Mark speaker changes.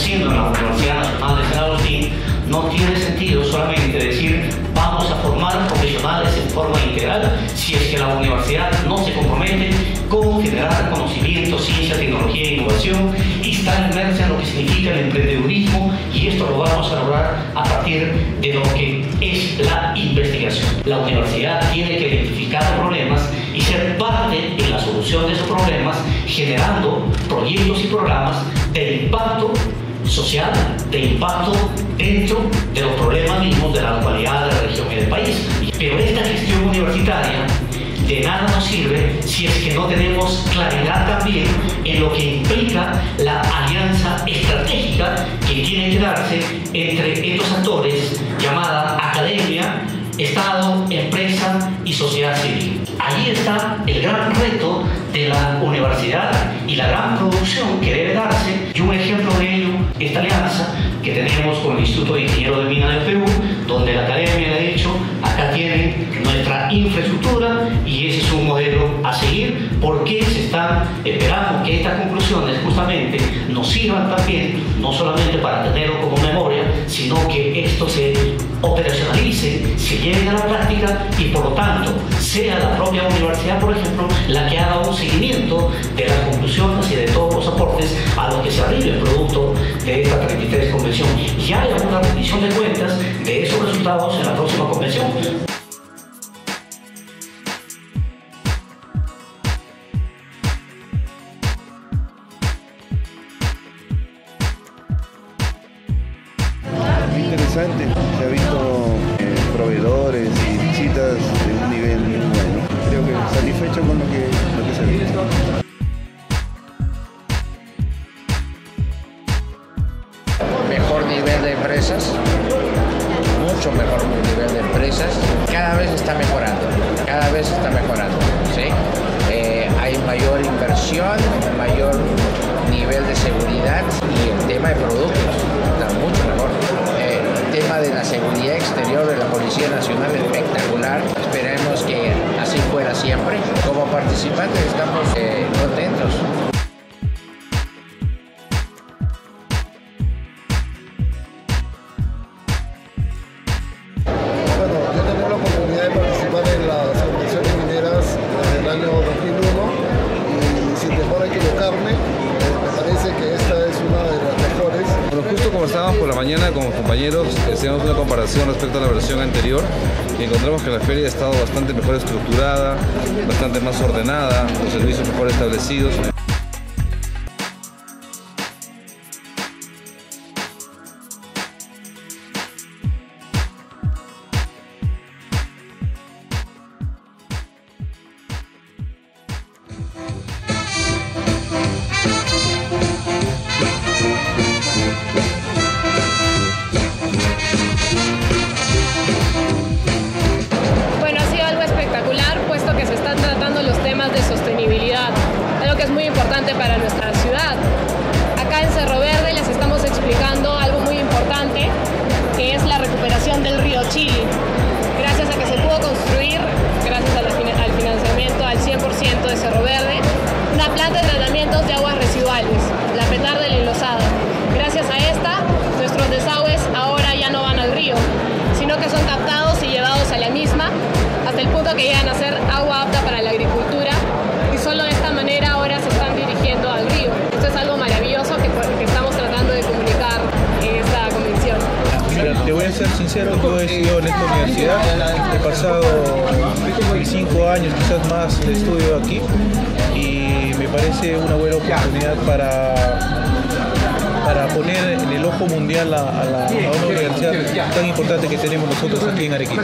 Speaker 1: haciendo en la Universidad Nacional de San Agustín, no tiene sentido solamente decir vamos a formar profesionales en forma integral si es que la universidad no se compromete con generar conocimiento, ciencia, tecnología e innovación y está inmersa en lo que significa el emprendedurismo y esto lo vamos a lograr a partir de lo que es la investigación. La universidad tiene que identificar problemas y ser parte en la solución de esos problemas generando proyectos y programas de impacto social, de impacto dentro de los problemas mismos de la actualidad de la región y del país. Pero esta gestión universitaria de nada nos sirve si es que no tenemos claridad también en lo que implica la alianza estratégica que tiene que darse entre estos actores llamada academia, Estado, empresa y sociedad civil. Allí está el gran reto de la universidad y la gran producción que debe darse con el Instituto de Ingeniero de Minas del Perú, donde la academia le ha dicho, acá tienen nuestra infraestructura y ese es un modelo a seguir, porque se esperando que estas conclusiones justamente nos sirvan también, no solamente para tenerlo como memoria, sino que esto se operacionalice, se lleve a la práctica y por lo tanto sea la propia universidad, por ejemplo, la que haga un seguimiento de las conclusiones y de todos los aportes a los que se arribe el producto de esta 33 convención y haya una rendición de cuentas de esos resultados en la próxima convención.
Speaker 2: Se ha visto eh, proveedores y visitas de un nivel muy bueno. Creo que satisfecho con lo que, lo que se ha visto.
Speaker 3: mejor nivel de empresas, mucho mejor nivel de empresas, cada vez está mejorando, cada vez está mejorando, ¿sí? Eh, hay mayor inversión, mayor nivel de seguridad y el tema de productos la seguridad exterior de la Policía Nacional espectacular, esperemos que así fuera siempre. Como participantes estamos eh, contentos.
Speaker 4: Justo como estábamos por la mañana con los compañeros, hacíamos una comparación respecto a la versión anterior y encontramos que la feria ha estado bastante mejor estructurada, bastante más ordenada, los servicios mejor establecidos.
Speaker 5: Que llegan a ser agua apta para la agricultura y solo de esta manera ahora se están dirigiendo al río. Esto es algo maravilloso que, estamos tratando de comunicar en esta convención.
Speaker 6: Mira, te voy a ser sincero, yo he sido en esta universidad, he pasado cinco años, quizás más de estudio aquí y me parece una buena oportunidad para, para poner en el ojo mundial a la- a una universidad tan importante que tenemos nosotros aquí en Arequipa.